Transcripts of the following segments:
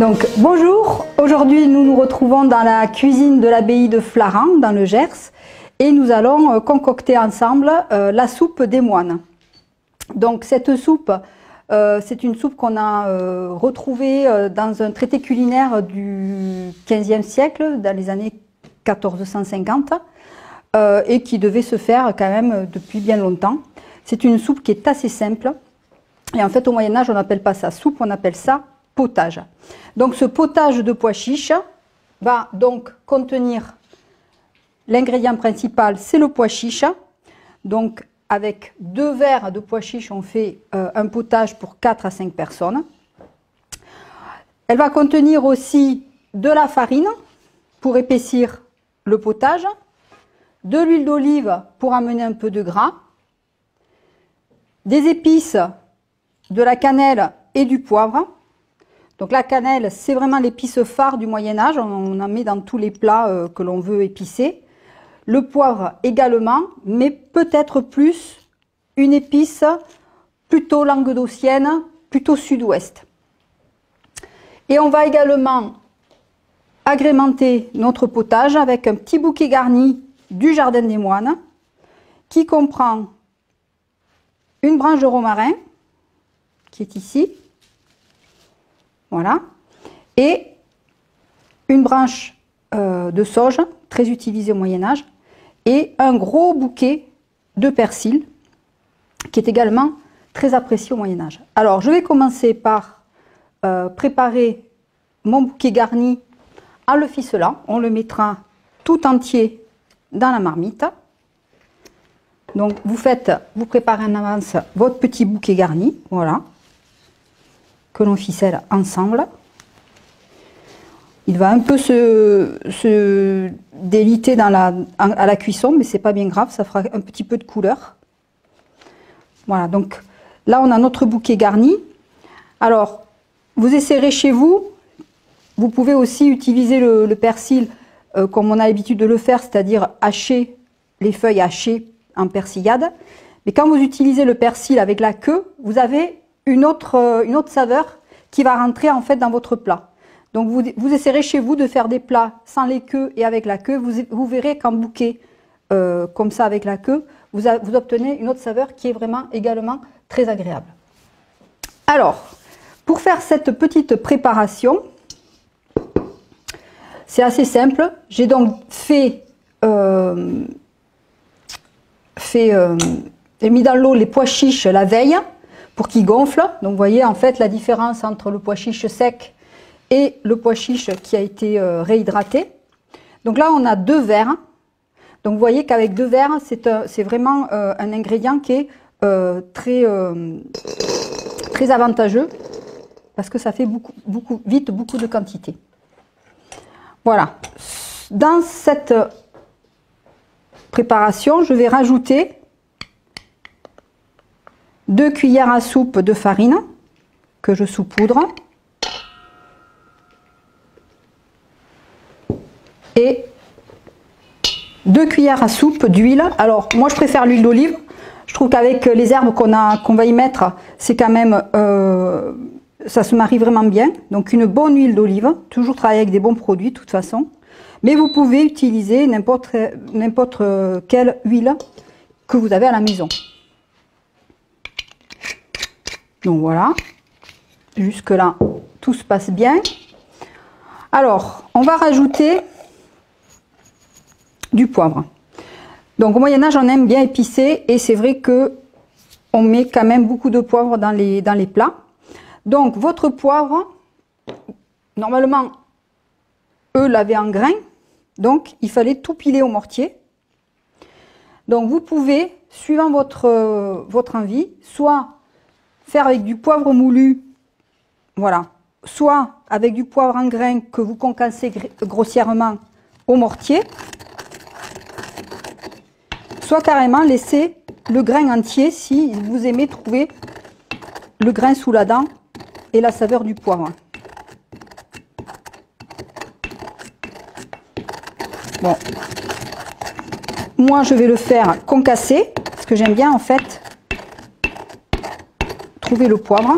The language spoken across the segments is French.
Donc bonjour, aujourd'hui nous nous retrouvons dans la cuisine de l'abbaye de Flaran dans le Gers et nous allons euh, concocter ensemble euh, la soupe des moines. Donc cette soupe, euh, c'est une soupe qu'on a retrouvée dans un traité culinaire du 15e siècle, dans les années 1450, et qui devait se faire quand même depuis bien longtemps. C'est une soupe qui est assez simple. Et en fait, au Moyen Âge, on n'appelle pas ça soupe, on appelle ça potage. Donc ce potage de pois chiches va donc contenir l'ingrédient principal, c'est le pois chiche. Donc avec deux verres de pois chiches, on fait euh, un potage pour 4 à 5 personnes. Elle va contenir aussi de la farine pour épaissir le potage, de l'huile d'olive pour amener un peu de gras, des épices, de la cannelle et du poivre, donc la cannelle, c'est vraiment l'épice phare du Moyen Âge. On en met dans tous les plats euh, que l'on veut épicer. Le poivre également, mais peut-être plus une épice plutôt languedocienne, plutôt sud-ouest. Et on va également agrémenter notre potage avec un petit bouquet garni du Jardin des Moines qui comprend une branche de romarin qui est ici, voilà. Et une branche euh, de sauge, très utilisée au Moyen Âge, et un gros bouquet de persil, qui est également très apprécié au Moyen Âge. Alors, je vais commencer par euh, préparer mon bouquet garni en le ficelant. On le mettra tout entier dans la marmite. Donc, vous faites, vous préparez en avance votre petit bouquet garni, voilà que l'on ficelle ensemble. Il va un peu se, déliter à la cuisson, mais c'est pas bien grave, ça fera un petit peu de couleur. Voilà, donc là on a notre bouquet garni. Alors, vous essayerez chez vous. Vous pouvez aussi utiliser le, persil euh, comme on a l'habitude de le faire, c'est-à-dire hacher les feuilles hachées en persillade. Mais quand vous utilisez le persil avec la queue, vous avez une autre, euh, une autre saveur qui va rentrer en fait dans votre plat. Donc vous, vous essayerez chez vous de faire des plats sans les queues et avec la queue. Vous, verrez qu'en bouquet euh, comme ça avec la queue, vous, vous obtenez une autre saveur qui est vraiment également très agréable. Alors, pour faire cette petite préparation, c'est assez simple. J'ai donc fait, euh, fait mis dans l'eau les pois chiches la veille pour gonfle. Donc vous voyez en fait la différence entre le pois chiche sec et le pois chiche qui a été euh, réhydraté. Donc là on a deux verres. Donc vous voyez qu'avec deux verres c'est vraiment euh, un ingrédient qui est euh, très, très avantageux parce que ça fait beaucoup, beaucoup, vite beaucoup de quantité. Voilà. Dans cette préparation, je vais rajouter 2 cuillères à soupe de farine que je saupoudre et 2 cuillères à soupe d'huile. Alors moi je préfère l'huile d'olive. Je trouve qu'avec les herbes qu'on va y mettre, c'est quand même euh, ça se marie vraiment bien. Donc une bonne huile d'olive, toujours travailler avec des bons produits de toute façon. Mais vous pouvez utiliser n'importe quelle huile que vous avez à la maison. Donc voilà, jusque là, tout se passe bien. Alors, on va rajouter du poivre. Donc au Moyen Âge, on aime bien épicé et c'est vrai que on met quand même beaucoup de poivre dans les, dans les plats. Donc votre poivre, normalement, eux l'avaient en grain, donc il fallait tout piler au mortier. Donc vous pouvez, suivant votre, votre envie, soit faire avec du poivre moulu, voilà, soit avec du poivre en grain que vous concassez grossièrement au mortier, soit carrément laisser le grain entier si vous aimez trouver le grain sous la dent et la saveur du poivre. Bon. Moi, je vais le faire concasser, parce que j'aime bien en fait le poivre.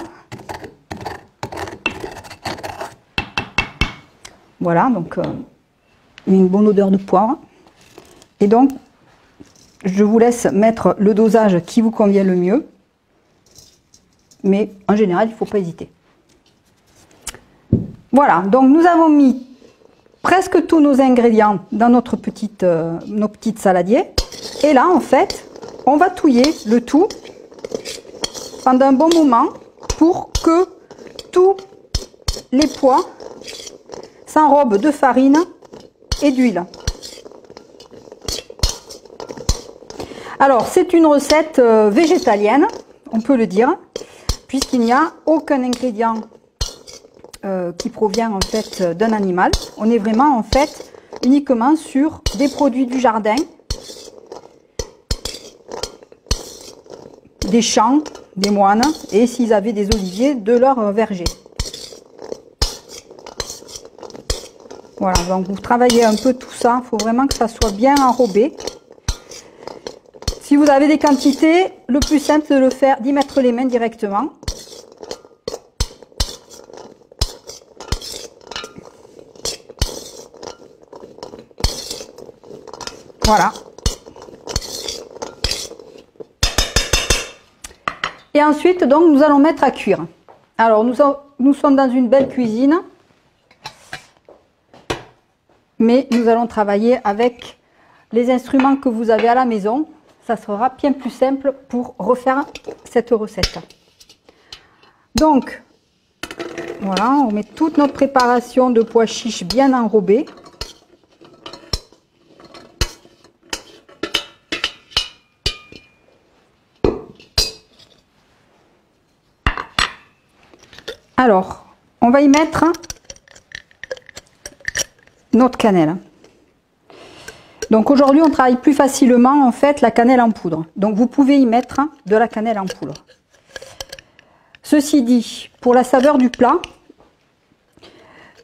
Voilà, donc euh, une bonne odeur de poivre. Et donc, je vous laisse mettre le dosage qui vous convient le mieux. Mais en général, il faut pas hésiter. Voilà, donc nous avons mis presque tous nos ingrédients dans notre petite, euh, nos petites saladiers. Et là, en fait, on va touiller le tout pendant un bon moment pour que tous les pois s'enrobent de farine et d'huile. Alors, c'est une recette euh, végétalienne, on peut le dire, puisqu'il n'y a aucun ingrédient euh, qui provient en fait d'un animal. On est vraiment en fait uniquement sur des produits du jardin, des champs, des moines, et s'ils avaient des oliviers, de leur verger. Voilà, donc vous travaillez un peu tout ça, il faut vraiment que ça soit bien enrobé. Si vous avez des quantités, le plus simple c'est de le faire, d'y mettre les mains directement. Voilà. Et ensuite, donc, nous allons mettre à cuire. Alors, nous, nous sommes dans une belle cuisine, mais nous allons travailler avec les instruments que vous avez à la maison. Ça sera bien plus simple pour refaire cette recette. Donc, voilà, on met toute notre préparation de pois chiches bien enrobée. Alors, on va y mettre notre cannelle. Donc aujourd'hui, on travaille plus facilement en fait la cannelle en poudre. Donc vous pouvez y mettre de la cannelle en poudre. Ceci dit, pour la saveur du plat,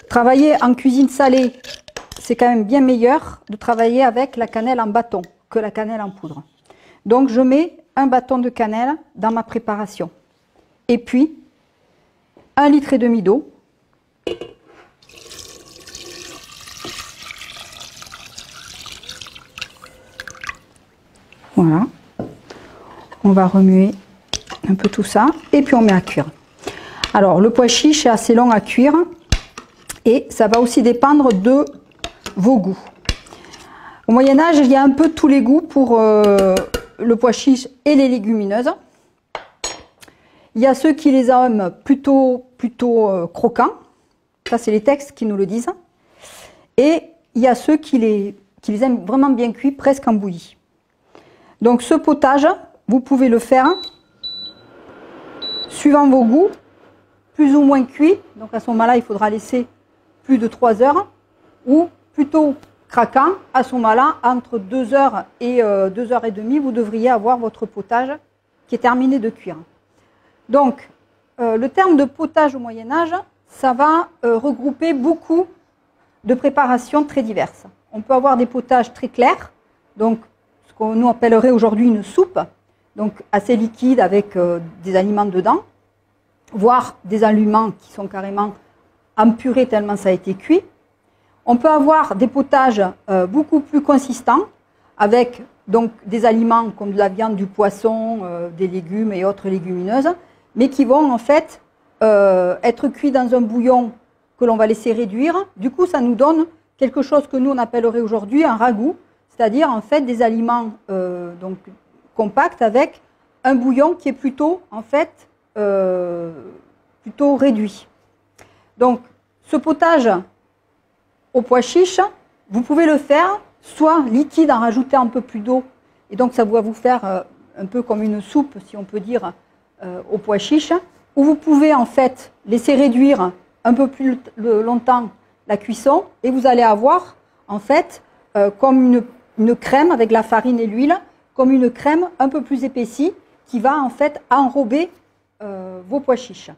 travailler en cuisine salée, c'est quand même bien meilleur de travailler avec la cannelle en bâton que la cannelle en poudre. Donc je mets un bâton de cannelle dans ma préparation. Et puis, litre et demi d'eau. Voilà. On va remuer un peu tout ça et puis on met à cuire. Alors le pois chiche est assez long à cuire et ça va aussi dépendre de vos goûts. Au Moyen Âge, il y a un peu tous les goûts pour euh, le pois chiche et les légumineuses. Il y a ceux qui les aiment plutôt, plutôt euh, croquants. Ça, c'est les textes qui nous le disent. Et il y a ceux qui les, aiment vraiment bien cuits, presque en bouillie. Donc ce potage, vous pouvez le faire suivant vos goûts, plus ou moins cuit. Donc à ce moment-là, il faudra laisser plus de 3 heures. Ou plutôt craquant, à ce moment-là, entre 2 heures et 2 euh, heures et demie, vous devriez avoir votre potage qui est terminé de cuire. Donc, euh, le terme de potage au Moyen Âge, ça va euh, regrouper beaucoup de préparations très diverses. On peut avoir des potages très clairs, donc ce qu'on nous appellerait aujourd'hui une soupe, donc assez liquide avec euh, des aliments dedans, voire des aliments qui sont carrément en purée tellement ça a été cuit. On peut avoir des potages beaucoup plus consistants avec donc des aliments comme de la viande, du poisson, des légumes et autres légumineuses mais qui vont en fait euh, être cuits dans un bouillon que l'on va laisser réduire. Du coup, ça nous donne quelque chose que nous on appellerait aujourd'hui un ragoût, c'est-à-dire en fait des aliments euh, donc compacts avec un bouillon qui est plutôt en fait euh, plutôt réduit. Donc, ce potage au pois chiche, vous pouvez le faire soit liquide en rajoutant un peu plus d'eau, et donc ça va vous faire un peu comme une soupe, si on peut dire, au pois chiche, où vous pouvez en fait laisser réduire un peu plus longtemps la cuisson et vous allez avoir en fait euh, comme une, crème avec la farine et l'huile, comme une crème un peu plus épaissie qui va en fait enrober euh, vos pois chiches.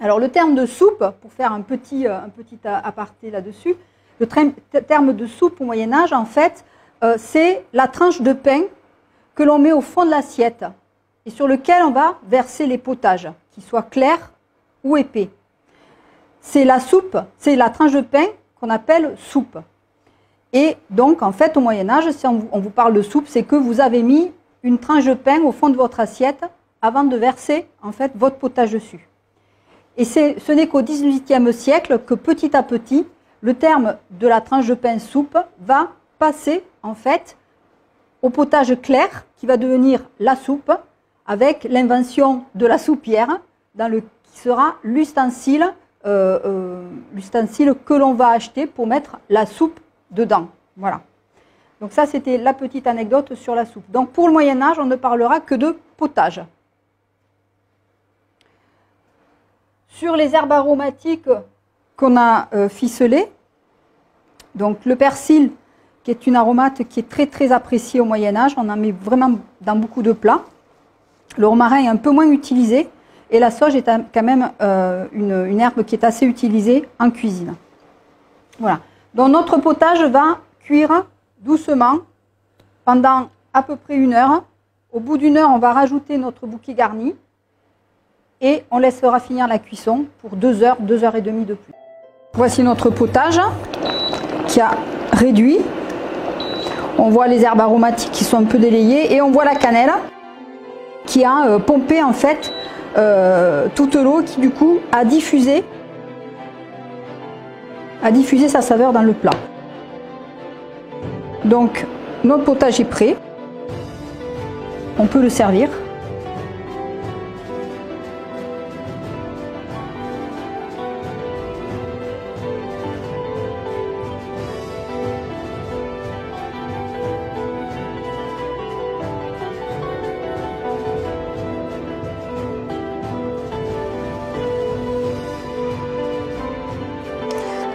Alors le terme de soupe, pour faire un petit, un petit aparté là-dessus, le terme de soupe au Moyen Âge, en fait, c'est la tranche de pain que l'on met au fond de l'assiette et sur lequel on va verser les potages, qu'ils soient clairs ou épais. C'est la soupe, c'est la tranche de pain qu'on appelle soupe. Et donc, en fait, au Moyen Âge, si on vous, parle de soupe, c'est que vous avez mis une tranche de pain au fond de votre assiette avant de verser, en fait, votre potage dessus. Et ce n'est qu'au XVIIIe siècle que petit à petit, le terme de la tranche de pain soupe va passer, en fait, au potage clair, qui va devenir la soupe, avec l'invention de la soupière, qui sera l'ustensile euh, euh, l'ustensile que l'on va acheter pour mettre la soupe dedans. Voilà. Donc ça, c'était la petite anecdote sur la soupe. Donc pour le Moyen Âge, on ne parlera que de potage. Sur les herbes aromatiques qu'on a euh, ficelées, donc le persil, qui est une aromate qui est très très appréciée au Moyen Âge, on en met vraiment dans beaucoup de plats. Le romarin est un peu moins utilisé, et la sauge est quand même euh, une, herbe qui est assez utilisée en cuisine. Voilà. Donc notre potage va cuire doucement pendant à peu près une heure. Au bout d'une heure, on va rajouter notre bouquet garni et on laissera finir la cuisson pour deux heures, deux heures et demie de plus. Voici notre potage qui a réduit. On voit les herbes aromatiques qui sont un peu délayées et on voit la cannelle qui a euh, pompé en fait euh, toute l'eau qui du coup a diffusé, a diffusé sa saveur dans le plat. Donc notre potage est prêt. On peut le servir.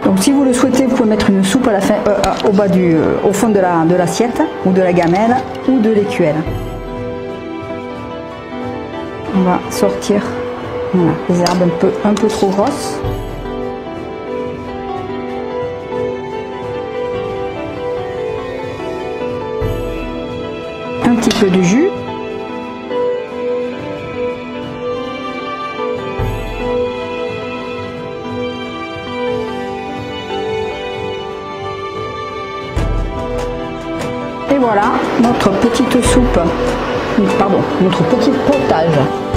Donc si vous le souhaitez, vous pouvez mettre une soupe euh, euh, euh, au fond de l'assiette, ou de la gamelle, ou de l'écuelle. On va sortir les herbes un peu, un peu trop grosses. Un petit peu de jus. Et voilà notre petite soupe, pardon, notre petit potage.